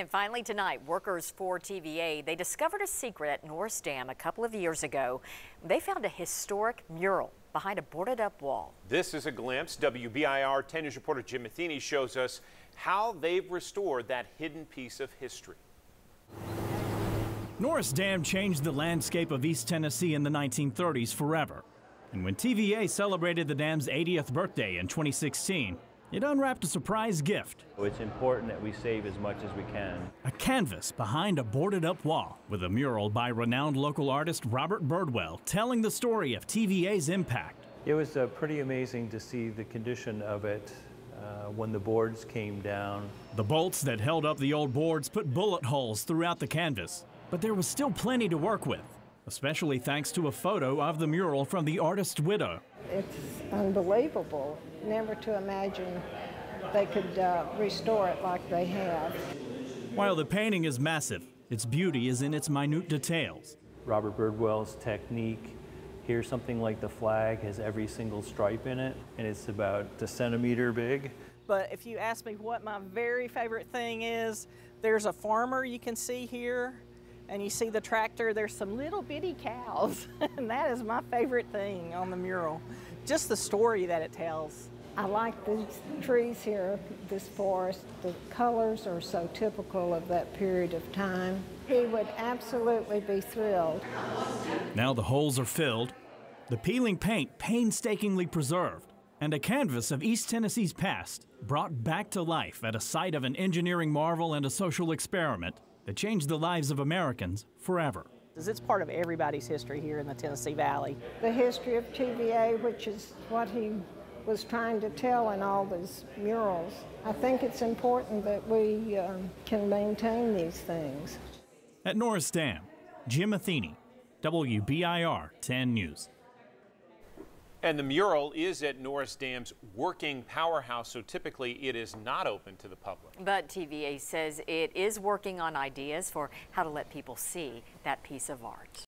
And finally tonight, workers for TVA, they discovered a secret at Norris Dam a couple of years ago. They found a historic mural behind a boarded up wall. This is a glimpse. WBIR 10 News reporter Jim Matheny shows us how they've restored that hidden piece of history. Norris Dam changed the landscape of East Tennessee in the 1930s forever. And when TVA celebrated the dam's 80th birthday in 2016, it unwrapped a surprise gift. It's important that we save as much as we can. A canvas behind a boarded up wall with a mural by renowned local artist Robert Birdwell telling the story of TVA's impact. It was uh, pretty amazing to see the condition of it uh, when the boards came down. The bolts that held up the old boards put bullet holes throughout the canvas, but there was still plenty to work with, especially thanks to a photo of the mural from the artist's widow. It's unbelievable never to imagine they could uh, restore it like they have. While the painting is massive, its beauty is in its minute details. Robert Birdwell's technique here, something like the flag has every single stripe in it, and it's about a centimeter big. But if you ask me what my very favorite thing is, there's a farmer you can see here, and you see the tractor, there's some little bitty cows, and that is my favorite thing on the mural. Just the story that it tells. I like these trees here, this forest. The colors are so typical of that period of time. He would absolutely be thrilled. Now the holes are filled, the peeling paint painstakingly preserved, and a canvas of East Tennessee's past brought back to life at a site of an engineering marvel and a social experiment that changed the lives of Americans forever. It's part of everybody's history here in the Tennessee Valley. The history of TVA, which is what he was trying to tell in all these murals. I think it's important that we uh, can maintain these things. At Norris Dam, Jim Matheny, WBIR 10 News. And the mural is at Norris Dam's working powerhouse, so typically it is not open to the public. But TVA says it is working on ideas for how to let people see that piece of art.